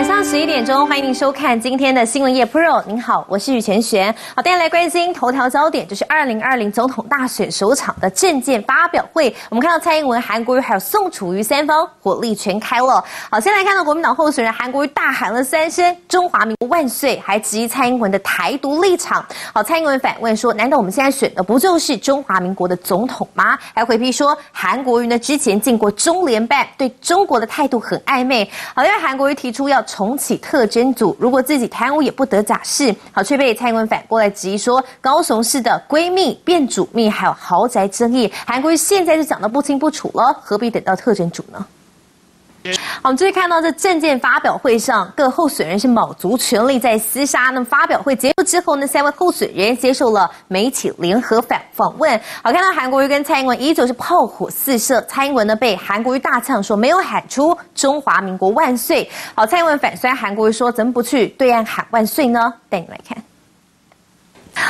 晚上十一点钟，欢迎您收看今天的新闻夜 Pro。您好，我是雨前璇。好，大家来关心头条焦点，就是二零二零总统大选首场的政见发表会。我们看到蔡英文、韩国瑜还有宋楚瑜三方火力全开了。好，先来看到国民党候选人韩国瑜大喊了三声“中华民国万岁”，还质疑蔡英文的台独立场。好，蔡英文反问说：“难道我们现在选的不就是中华民国的总统吗？”还回避说韩国瑜呢之前进过中联办，对中国的态度很暧昧。好，因为韩国瑜提出要。重启特侦组，如果自己贪污也不得假释，好却被蔡英文反过来质疑说高雄市的闺蜜变主密，还有豪宅争议，韩国瑜现在就讲得不清不楚了，何必等到特侦组呢？好，我们继续看到这证件发表会上，各候选人是卯足全力在厮杀。那么发表会结束之后呢，三位候选人接受了媒体联合访访问。好，看到韩国瑜跟蔡英文依旧是炮火四射，蔡英文呢被韩国瑜大呛说没有喊出中华民国万岁。好，蔡英文反酸韩国瑜说怎么不去对岸喊万岁呢？带你来看。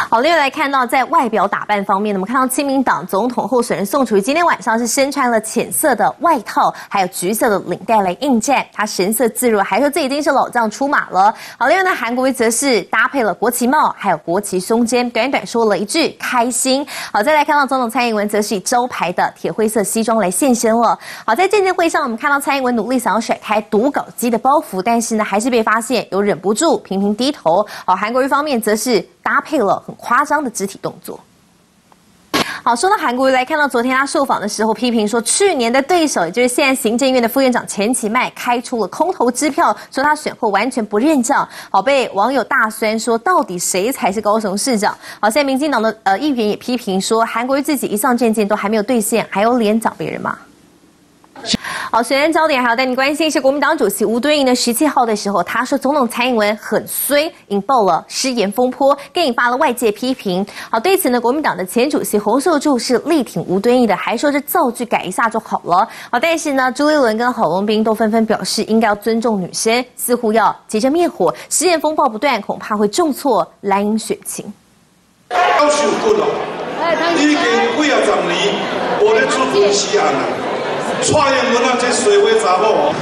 好，另外来看到在外表打扮方面，我们看到亲民党总统候选人宋楚瑜今天晚上是身穿了浅色的外套，还有橘色的领带来应战，他神色自若，还说这已经是老将出马了。好，另外呢，韩国瑜则是搭配了国旗帽，还有国旗胸肩，短短说了一句开心。好，再来看到总统蔡英文则是以招牌的铁灰色西装来现身了。好，在见证会上，我们看到蔡英文努力想要甩开读稿机的包袱，但是呢，还是被发现有忍不住频频低头。好，韩国瑜方面则是。搭配了很夸张的肢体动作。好，说到韩国瑜，来看到昨天他受访的时候，批评说去年的对手，也就是现在行政院的副院长钱其迈，开出了空头支票，说他选后完全不认账。好，被网友大酸说，到底谁才是高雄市长？好，现在民进党的呃议员也批评说，韩国瑜自己一上证件都还没有兑现，还有脸找别人吗？好，首先焦点还要带你关心是国民党主席吴敦义呢。十七号的时候，他说总统蔡英文很衰，引爆了失言风波，更引发了外界批评。好，对此呢，国民党的前主席洪秀柱是力挺吴敦义的，还说这造句改一下就好了。好，但是呢，朱立伦跟郝龙斌都纷纷表示应该要尊重女生，似乎要急着灭火。失言风暴不断，恐怕会重挫蓝营选情。要求过了，已经几啊十年，我的出分西安了。创业不能这水位砸破我。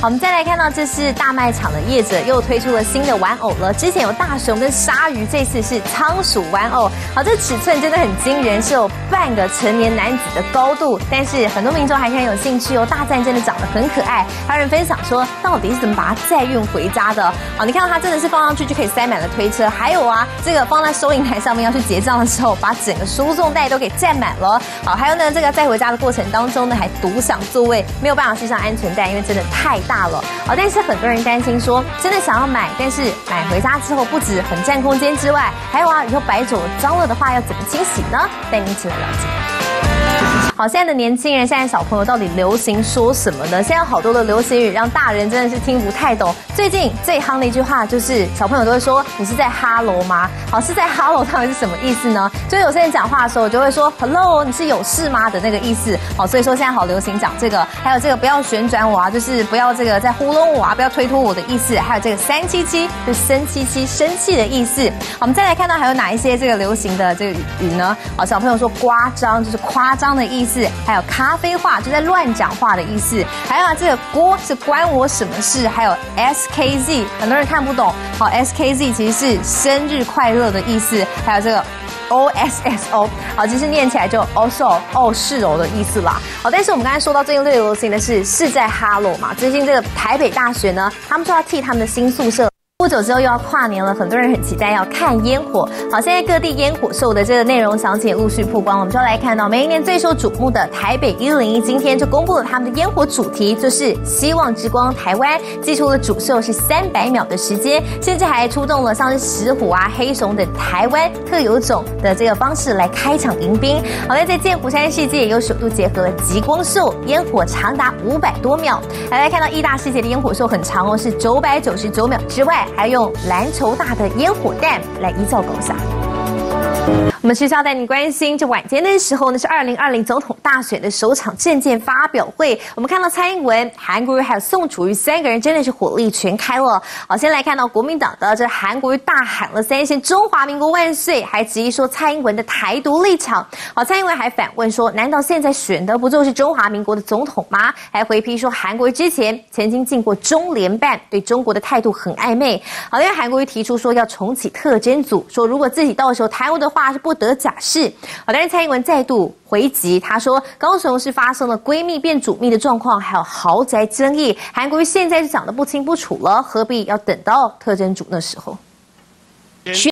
好，我们再来看到，这是大卖场的业者又推出了新的玩偶了。之前有大熊跟鲨鱼，这次是仓鼠玩偶。好，这尺寸真的很惊人，是有半个成年男子的高度。但是很多民众还是很有兴趣哦，大赞真的长得很可爱。还有人分享说，到底是怎么把它载运回家的？好，你看到它真的是放上去就可以塞满了推车。还有啊，这个放在收银台上面要去结账的时候，把整个输送带都给占满了。好，还有呢，这个载回家的过程当中呢，还独享。座位没有办法系上安全带，因为真的太大了。哦，但是很多人担心说，真的想要买，但是买回家之后不止很占空间之外，还有啊，以后摆酒脏了的话要怎么清洗呢？带您一起来了解。好，现在的年轻人，现在小朋友到底流行说什么呢？现在好多的流行语让大人真的是听不太懂。最近最夯的一句话就是小朋友都会说：“你是在哈喽吗？”好，是在哈喽到底是什么意思呢？就有些人讲话的时候就会说 “hello”，你是有事吗的那个意思。好，所以说现在好流行讲这个，还有这个不要旋转我啊，就是不要这个在糊弄我啊，不要推脱我的意思。还有这个三七七，就生七七生气的意思。我们再来看到还有哪一些这个流行的这个语呢？好，小朋友说夸张就是夸张的意。思思还有咖啡话，就在乱讲话的意思。还有啊，这个锅是关我什么事？还有 S K Z，很多人看不懂。好，S K Z 其实是生日快乐的意思。还有这个 O S S O，好，其实念起来就 also 哦是哦的意思啦。好，但是我们刚才说到最近最流行的是是在哈喽嘛。最近这个台北大学呢，他们说要替他们的新宿舍。不久之后又要跨年了，很多人很期待要看烟火。好，现在各地烟火秀的这个内容详情陆续曝光，我们就来看到每一年最受瞩目的台北一零一，今天就公布了他们的烟火主题，就是希望之光台湾。寄出了主秀是三百秒的时间，甚至还出动了像是石虎啊、黑熊等台湾特有种的这个方式来开场迎宾。好，在在剑湖山世界也有首度结合了极光秀，烟火长达五百多秒。来来看到义大世界的烟火秀很长哦，是九百九十九秒之外。还用篮球大的烟火弹来一较高下。我们学校带你关心，这晚间的时候呢，是二零二零总统大选的首场政见发表会。我们看到蔡英文、韩国瑜还有宋楚瑜三个人真的是火力全开了。好，先来看到国民党的这韩国瑜大喊了三声“中华民国万岁”，还质疑说蔡英文的台独立场。好，蔡英文还反问说：“难道现在选的不就是中华民国的总统吗？”还回批说韩国瑜之前曾经进过中联办，对中国的态度很暧昧。好，因为韩国瑜提出说要重启特侦组，说如果自己到时候贪污的话是不。得假释，好，但是蔡英文再度回击，他说高雄是发生了闺蜜变主蜜的状况，还有豪宅争议，韩国瑜现在是讲得不清不楚了，何必要等到特侦组那时候？